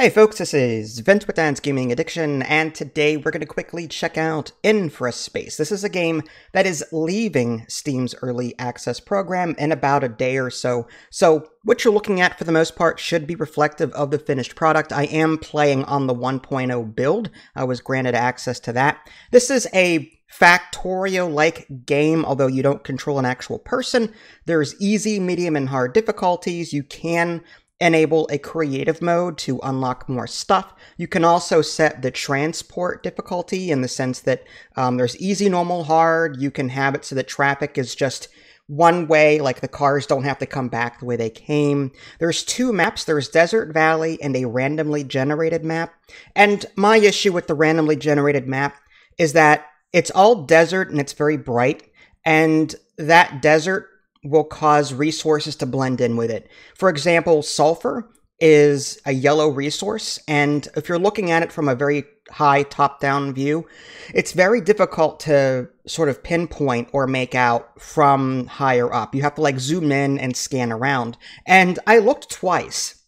Hey folks, this is Vince with Dad's Gaming Addiction, and today we're going to quickly check out Infraspace. This is a game that is leaving Steam's early access program in about a day or so. So, what you're looking at for the most part should be reflective of the finished product. I am playing on the 1.0 build. I was granted access to that. This is a Factorio like game, although you don't control an actual person. There's easy, medium, and hard difficulties. You can enable a creative mode to unlock more stuff. You can also set the transport difficulty in the sense that um, there's easy, normal, hard. You can have it so that traffic is just one way, like the cars don't have to come back the way they came. There's two maps. There's Desert Valley and a randomly generated map. And my issue with the randomly generated map is that it's all desert and it's very bright. And that desert will cause resources to blend in with it. For example, sulfur is a yellow resource, and if you're looking at it from a very high top down view, it's very difficult to sort of pinpoint or make out from higher up. You have to like zoom in and scan around. And I looked twice.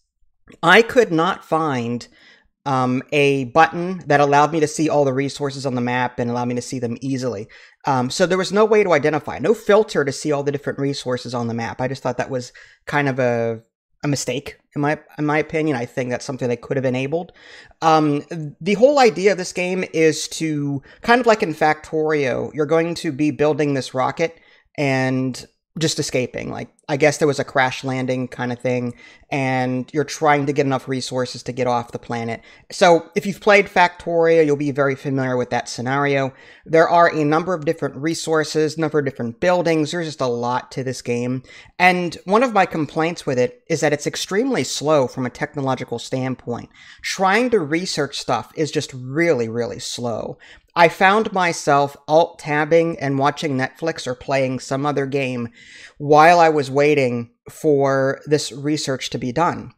I could not find um, a button that allowed me to see all the resources on the map and allowed me to see them easily. Um, so there was no way to identify, no filter to see all the different resources on the map. I just thought that was kind of a a mistake in my in my opinion. I think that's something they could have enabled. Um, the whole idea of this game is to kind of like in Factorio, you're going to be building this rocket and just escaping. Like, I guess there was a crash landing kind of thing, and you're trying to get enough resources to get off the planet. So, if you've played Factorio, you'll be very familiar with that scenario. There are a number of different resources, number of different buildings. There's just a lot to this game. And one of my complaints with it is that it's extremely slow from a technological standpoint. Trying to research stuff is just really, really slow. I found myself alt tabbing and watching Netflix or playing some other game while I was waiting for this research to be done.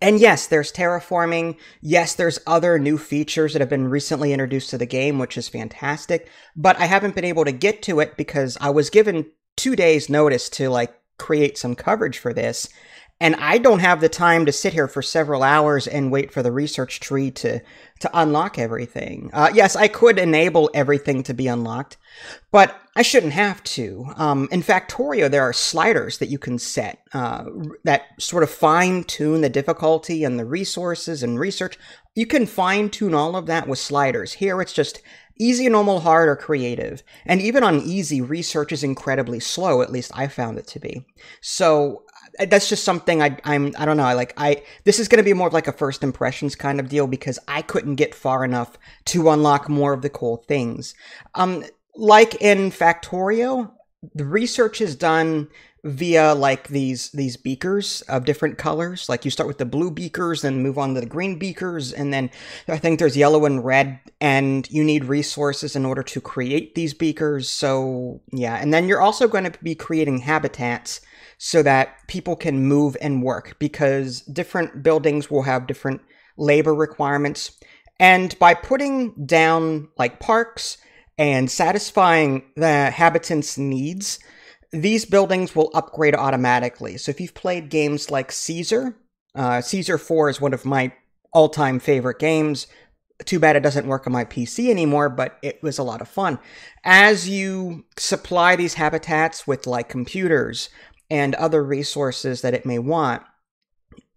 And yes, there's terraforming. Yes, there's other new features that have been recently introduced to the game, which is fantastic. But I haven't been able to get to it because I was given two days notice to like create some coverage for this. And I don't have the time to sit here for several hours and wait for the research tree to to unlock everything. Uh, yes, I could enable everything to be unlocked, but I shouldn't have to. Um, in Factorio, there are sliders that you can set uh, that sort of fine tune the difficulty and the resources and research. You can fine tune all of that with sliders. Here, it's just easy, normal, hard, or creative. And even on easy, research is incredibly slow. At least I found it to be. So that's just something I, I'm I don't know I like I this is going to be more of like a first impressions kind of deal because I couldn't get far enough to unlock more of the cool things. Um, like in Factorio, the research is done via like these these beakers of different colors. Like you start with the blue beakers, then move on to the green beakers, and then I think there's yellow and red, and you need resources in order to create these beakers. So yeah, and then you're also going to be creating habitats so that people can move and work because different buildings will have different labor requirements. And by putting down like parks and satisfying the habitants' needs, these buildings will upgrade automatically. So if you've played games like Caesar, uh, Caesar 4 is one of my all time favorite games. Too bad it doesn't work on my PC anymore, but it was a lot of fun. As you supply these habitats with like computers and other resources that it may want,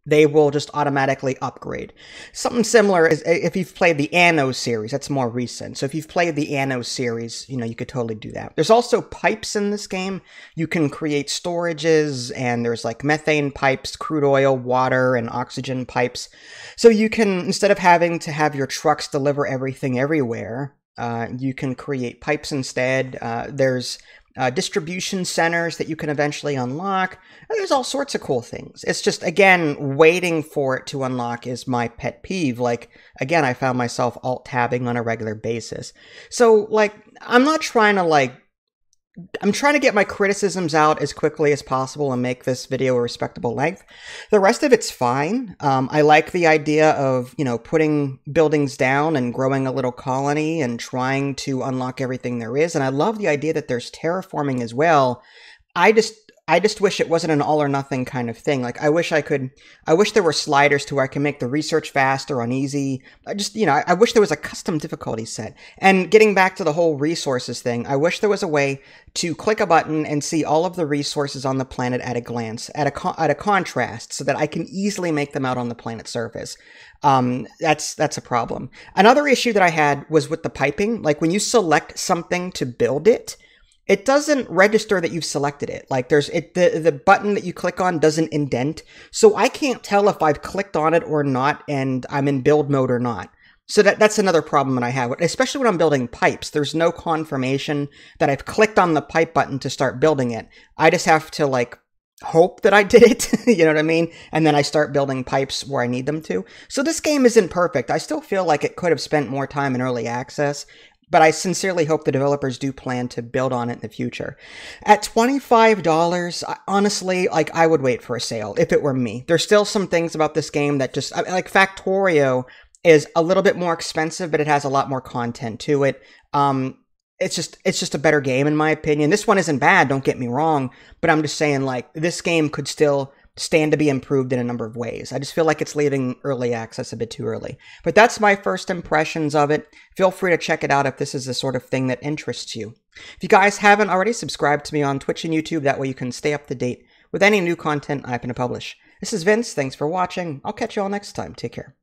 they will just automatically upgrade. Something similar is if you've played the Anno series, that's more recent. So if you've played the Anno series, you know, you could totally do that. There's also pipes in this game. You can create storages and there's like methane pipes, crude oil, water, and oxygen pipes. So you can, instead of having to have your trucks deliver everything everywhere, uh, you can create pipes instead. Uh, there's uh, distribution centers that you can eventually unlock. There's all sorts of cool things. It's just, again, waiting for it to unlock is my pet peeve. Like, again, I found myself alt tabbing on a regular basis. So, like, I'm not trying to, like, I'm trying to get my criticisms out as quickly as possible and make this video a respectable length. The rest of it's fine. Um, I like the idea of, you know, putting buildings down and growing a little colony and trying to unlock everything there is. And I love the idea that there's terraforming as well. I just I just wish it wasn't an all or nothing kind of thing. Like I wish I could, I wish there were sliders to where I can make the research fast or on easy. I just, you know, I, I wish there was a custom difficulty set. And getting back to the whole resources thing, I wish there was a way to click a button and see all of the resources on the planet at a glance, at a at a contrast, so that I can easily make them out on the planet's surface. Um, that's that's a problem. Another issue that I had was with the piping. Like when you select something to build it it doesn't register that you've selected it. Like there's it the the button that you click on doesn't indent. So I can't tell if I've clicked on it or not and I'm in build mode or not. So that that's another problem that I have, especially when I'm building pipes. There's no confirmation that I've clicked on the pipe button to start building it. I just have to like hope that I did it, you know what I mean? And then I start building pipes where I need them to. So this game isn't perfect. I still feel like it could have spent more time in early access but I sincerely hope the developers do plan to build on it in the future. At $25, honestly, like I would wait for a sale if it were me. There's still some things about this game that just like Factorio is a little bit more expensive, but it has a lot more content to it. Um, it's just it's just a better game in my opinion. This one isn't bad, don't get me wrong, but I'm just saying like this game could still stand to be improved in a number of ways. I just feel like it's leaving early access a bit too early. But that's my first impressions of it. Feel free to check it out if this is the sort of thing that interests you. If you guys haven't already, subscribe to me on Twitch and YouTube. That way you can stay up to date with any new content I happen to publish. This is Vince. Thanks for watching. I'll catch you all next time. Take care.